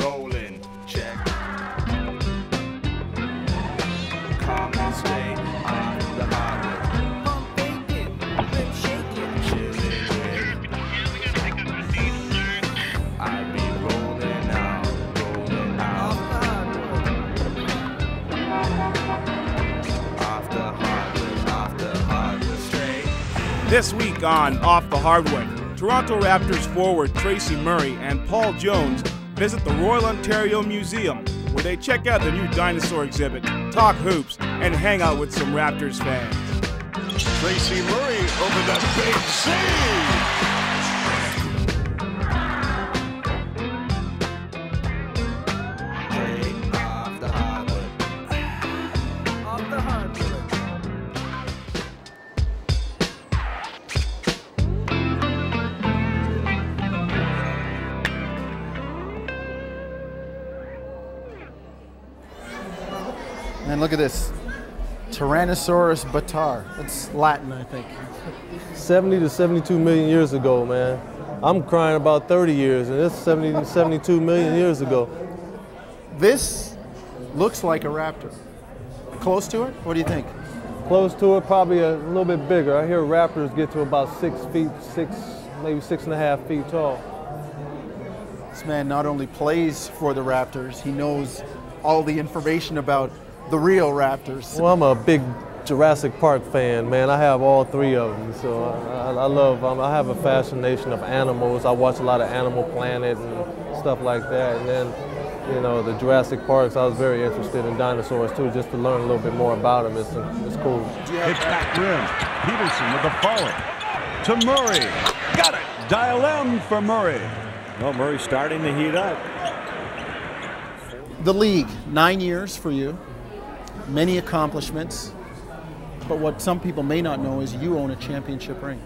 rolling, check. Stay on the highway. This week on Off the Hardwood, Toronto Raptors forward Tracy Murray and Paul Jones visit the Royal Ontario Museum, where they check out the new dinosaur exhibit, talk hoops, and hang out with some Raptors fans. Tracy Murray over the big C. And look at this. Tyrannosaurus bataar. That's Latin, I think. 70 to 72 million years ago, man. I'm crying about 30 years, and it's 70 to 72 million years ago. This looks like a raptor. Close to it? What do you think? Close to it, probably a little bit bigger. I hear raptors get to about six feet, six, maybe six and a half feet tall. This man not only plays for the Raptors, he knows all the information about the real Raptors. Well, I'm a big Jurassic Park fan, man. I have all three of them, so I, I love. Um, I have a fascination of animals. I watch a lot of Animal Planet and stuff like that, and then, you know, the Jurassic Parks. I was very interested in dinosaurs too, just to learn a little bit more about them. It's, it's cool. Hits back rim. Peterson with the follow. To Murray. Got it. Dial M for Murray. Well, Murray starting to heat up. The league, nine years for you, many accomplishments. But what some people may not know is you own a championship ring.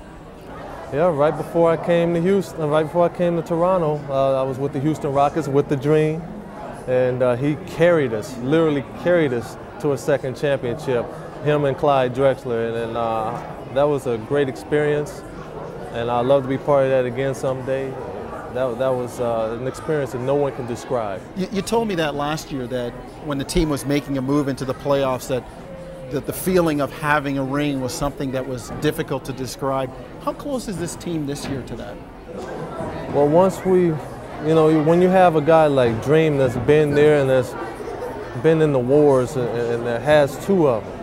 Yeah, right before I came to Houston, right before I came to Toronto, uh, I was with the Houston Rockets with the Dream, and uh, he carried us, literally carried us to a second championship. Him and Clyde Drexler, and, and uh, that was a great experience, and I'd love to be part of that again someday. That, that was uh, an experience that no one can describe. You, you told me that last year that when the team was making a move into the playoffs, that that the feeling of having a ring was something that was difficult to describe. How close is this team this year to that? Well, once we, you know, when you have a guy like Dream that's been there and that's been in the wars and, and that has two of them.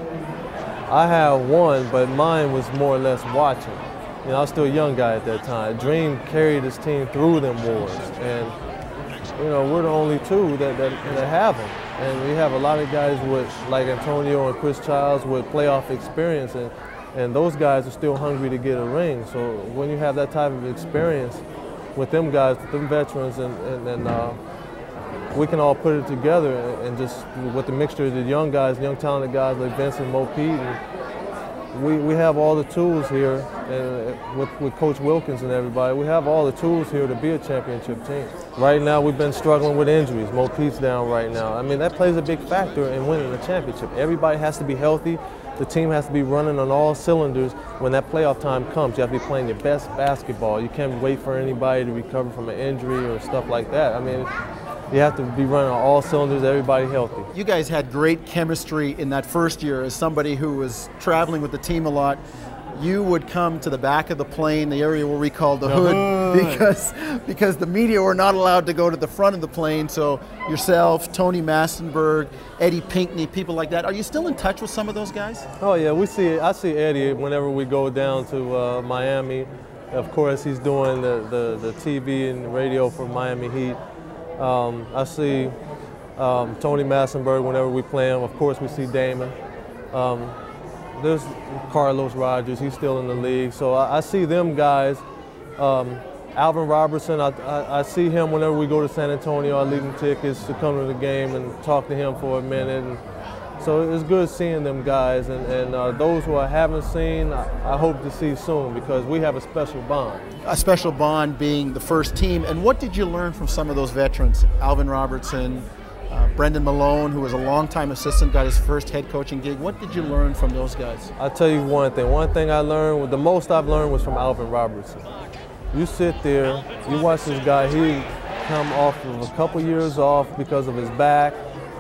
I have one, but mine was more or less watching. You know, I was still a young guy at that time. Dream carried his team through them wars, and you know, we're the only two that, that, that have them. And we have a lot of guys with, like Antonio and Chris Childs, with playoff experience, and, and those guys are still hungry to get a ring. So when you have that type of experience with them guys, with them veterans, and, and, and uh, we can all put it together and, just with the mixture of the young guys, young talented guys like Vincent Mo Pete, and we, we have all the tools here, and with, with Coach Wilkens and everybody, we have all the tools here to be a championship team. Right now, we've been struggling with injuries. Mo Pete's down right now. I mean, that plays a big factor in winning a championship. Everybody has to be healthy. The team has to be running on all cylinders when that playoff time comes. You have to be playing your best basketball. You can't wait for anybody to recover from an injury or stuff like that. I mean, you have to be running on all cylinders, everybody healthy. You guys had great chemistry in that first year as somebody who was traveling with the team a lot. You would come to the back of the plane, the area where we called the, hood, hood. because because the media were not allowed to go to the front of the plane. So yourself, Tony Massenberg, Eddie Pinckney, people like that. Are you still in touch with some of those guys? Oh yeah, we see. I see Eddie whenever we go down to uh, Miami. Of course, he's doing the, the, the TV and radio for Miami Heat. Um, I see um, Tony Massenberg whenever we play him. Of course, we see Damon. Um, there's Carlos Rogers. He's still in the league. So I, I see them guys. Um, Alvin Robertson, I, I, I, see him whenever we go to San Antonio. I leave him tickets to come to the game and talk to him for a minute. And so it's good seeing them guys. And, and uh, those who I haven't seen, I, I hope to see soon because we have a special bond. A special bond being the first team. And what did you learn from some of those veterans? Alvin Robertson, uh, Brendan Malone, who was a longtime assistant, got his first head coaching gig. What did you learn from those guys? I'll tell you one thing. One thing I learned, the most I've learned was from Alvin Robertson. You sit there, you watch this guy, he come off of a couple years off because of his back,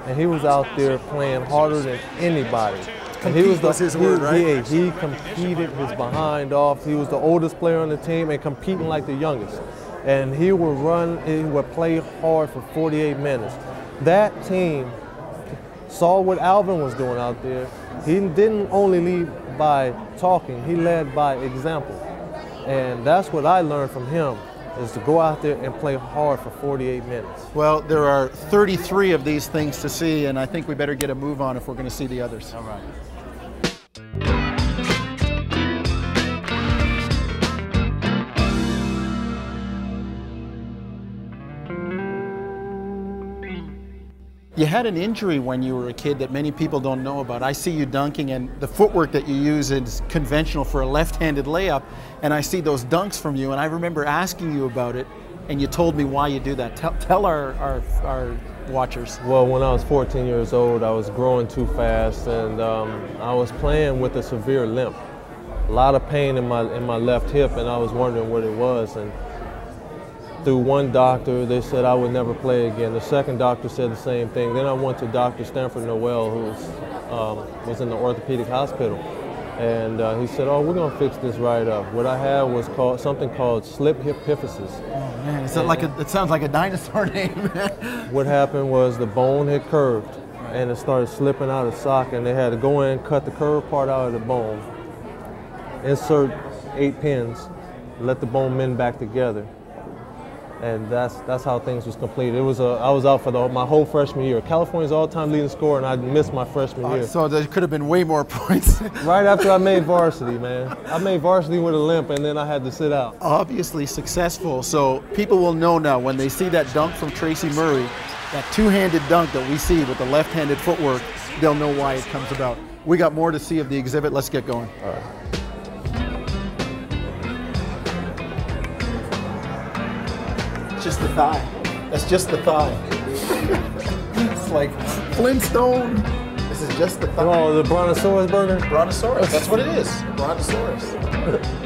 and he was out there playing harder than anybody. And he Compete was his he- word, right? Yeah, he competed his behind off. He was the oldest player on the team and competing like the youngest. And he would run, he would play hard for 48 minutes. That team saw what Alvin was doing out there. He didn't only lead by talking, he led by example. And that's what I learned from him is to go out there and play hard for 48 minutes. Well, there are 33 of these things to see, and I think we better get a move on if we're going to see the others. All right. You had an injury when you were a kid that many people don't know about. I see you dunking, and the footwork that you use is conventional for a left handed layup. And I see those dunks from you, and I remember asking you about it, and you told me why you do that. Tell, tell our, our, our watchers. Well, when I was 14 years old, I was growing too fast, and um, I was playing with a severe limp. A lot of pain in my in my left hip, and I was wondering what it was. And through one doctor, they said I would never play again. The second doctor said the same thing. Then I went to Dr. Stanford Noel, who was, um, was in the orthopedic hospital, and uh, he said, "Oh, we're gonna fix this right up." What I had was called something called slip hip epiphysis. Oh man, that like a, it sounds like a dinosaur name. What happened was the bone had curved and it started slipping out of socket and they had to go in, cut the curved part out of the bone, insert eight pins, let the bone mend back together. And that's that's how things was completed. It was a, I was out for the, my whole freshman year. California's all-time leading scorer, and I missed my freshman year. so there could have been way more points. Right after I made varsity, man. I made varsity with a limp, and then I had to sit out. Obviously successful, so people will know now when they see that dunk from Tracy Murray, that two-handed dunk that we see with the left-handed footwork, they'll know why it comes about. We got more to see of the exhibit. Let's get going. All right. Just the thigh. That's just the thigh. it's like Flintstone. This is just the thigh. Oh, the Brontosaurus burger? Brontosaurus. That's what it is. Brontosaurus.